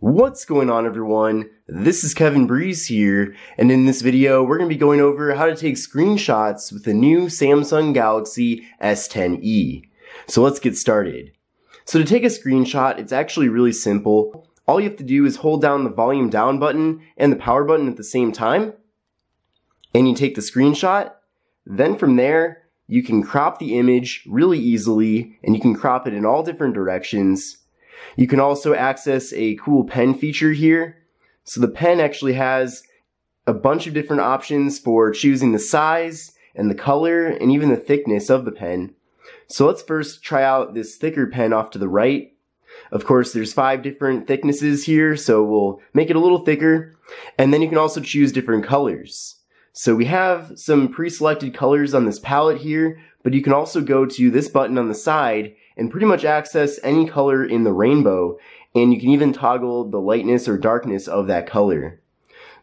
What's going on everyone? This is Kevin Breeze here, and in this video we're going to be going over how to take screenshots with the new Samsung Galaxy S10e. So let's get started. So to take a screenshot, it's actually really simple. All you have to do is hold down the volume down button and the power button at the same time, and you take the screenshot. Then from there, you can crop the image really easily, and you can crop it in all different directions you can also access a cool pen feature here. So the pen actually has a bunch of different options for choosing the size and the color and even the thickness of the pen. So let's first try out this thicker pen off to the right. Of course, there's five different thicknesses here, so we'll make it a little thicker. And then you can also choose different colors. So we have some pre-selected colors on this palette here, but you can also go to this button on the side and pretty much access any color in the rainbow. And you can even toggle the lightness or darkness of that color.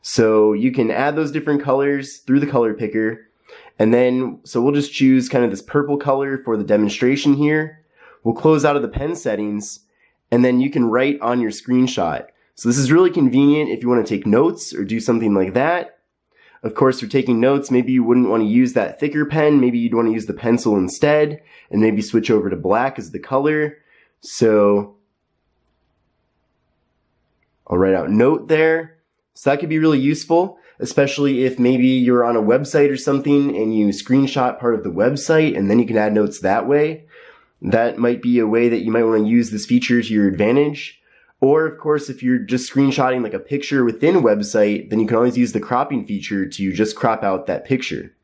So you can add those different colors through the color picker. And then, so we'll just choose kind of this purple color for the demonstration here. We'll close out of the pen settings and then you can write on your screenshot. So this is really convenient if you want to take notes or do something like that. Of course, for taking notes, maybe you wouldn't want to use that thicker pen. Maybe you'd want to use the pencil instead and maybe switch over to black as the color. So I'll write out note there. So that could be really useful, especially if maybe you're on a website or something and you screenshot part of the website and then you can add notes that way. That might be a way that you might want to use this feature to your advantage. Or of course, if you're just screenshotting like a picture within a website, then you can always use the cropping feature to just crop out that picture.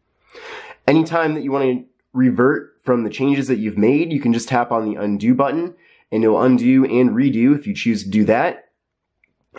Anytime that you want to revert from the changes that you've made, you can just tap on the undo button and it'll undo and redo if you choose to do that.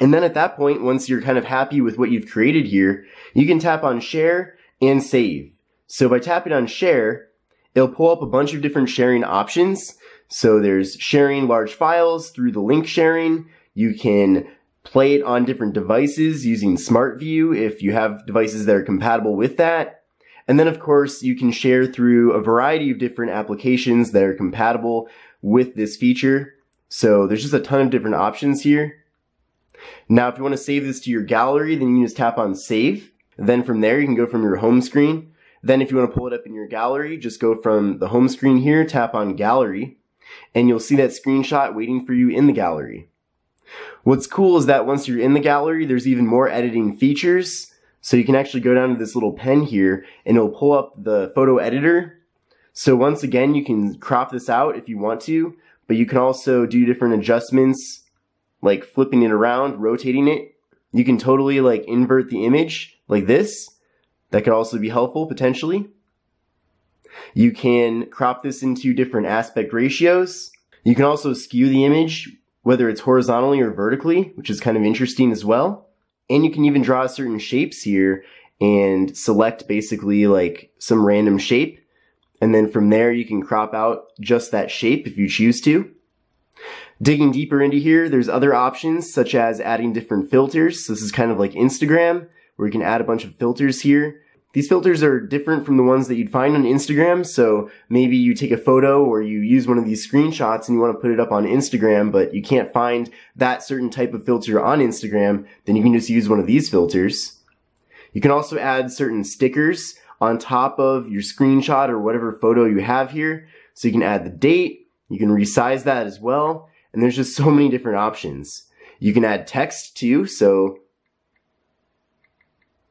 And then at that point, once you're kind of happy with what you've created here, you can tap on share and save. So by tapping on share, it'll pull up a bunch of different sharing options. So there's sharing large files through the link sharing. You can play it on different devices using SmartView if you have devices that are compatible with that. And then of course you can share through a variety of different applications that are compatible with this feature. So there's just a ton of different options here. Now if you want to save this to your gallery, then you can just tap on save. Then from there you can go from your home screen. Then if you want to pull it up in your gallery, just go from the home screen here, tap on gallery and you'll see that screenshot waiting for you in the gallery. What's cool is that once you're in the gallery, there's even more editing features. So you can actually go down to this little pen here and it'll pull up the photo editor. So once again, you can crop this out if you want to, but you can also do different adjustments like flipping it around, rotating it. You can totally like invert the image like this. That could also be helpful potentially. You can crop this into different aspect ratios. You can also skew the image, whether it's horizontally or vertically, which is kind of interesting as well. And you can even draw certain shapes here and select basically like some random shape. And then from there, you can crop out just that shape if you choose to. Digging deeper into here, there's other options such as adding different filters. So this is kind of like Instagram where you can add a bunch of filters here. These filters are different from the ones that you'd find on Instagram. So maybe you take a photo or you use one of these screenshots and you want to put it up on Instagram, but you can't find that certain type of filter on Instagram. Then you can just use one of these filters. You can also add certain stickers on top of your screenshot or whatever photo you have here. So you can add the date. You can resize that as well. And there's just so many different options. You can add text too. So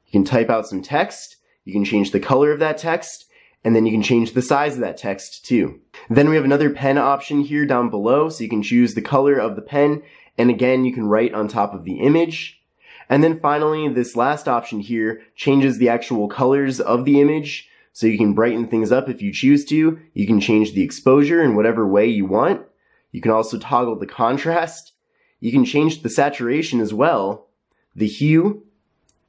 you can type out some text you can change the color of that text, and then you can change the size of that text too. Then we have another pen option here down below, so you can choose the color of the pen, and again, you can write on top of the image. And then finally, this last option here changes the actual colors of the image, so you can brighten things up if you choose to. You can change the exposure in whatever way you want. You can also toggle the contrast. You can change the saturation as well, the hue,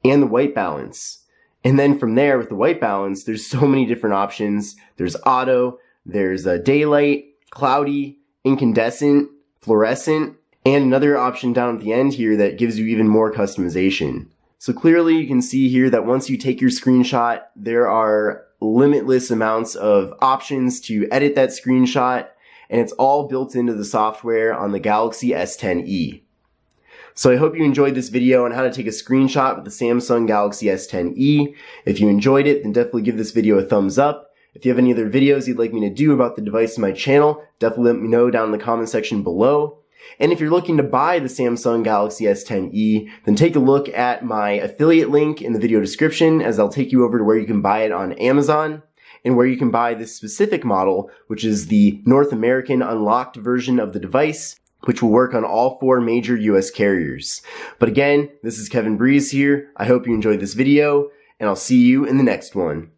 and the white balance. And then from there with the white balance, there's so many different options. There's auto, there's a daylight, cloudy, incandescent, fluorescent, and another option down at the end here that gives you even more customization. So clearly you can see here that once you take your screenshot, there are limitless amounts of options to edit that screenshot, and it's all built into the software on the Galaxy S10e. So I hope you enjoyed this video on how to take a screenshot with the Samsung Galaxy S10e. If you enjoyed it, then definitely give this video a thumbs up. If you have any other videos you'd like me to do about the device in my channel, definitely let me know down in the comment section below. And if you're looking to buy the Samsung Galaxy S10e, then take a look at my affiliate link in the video description as I'll take you over to where you can buy it on Amazon and where you can buy this specific model, which is the North American unlocked version of the device, which will work on all four major US carriers. But again, this is Kevin Breeze here. I hope you enjoyed this video, and I'll see you in the next one.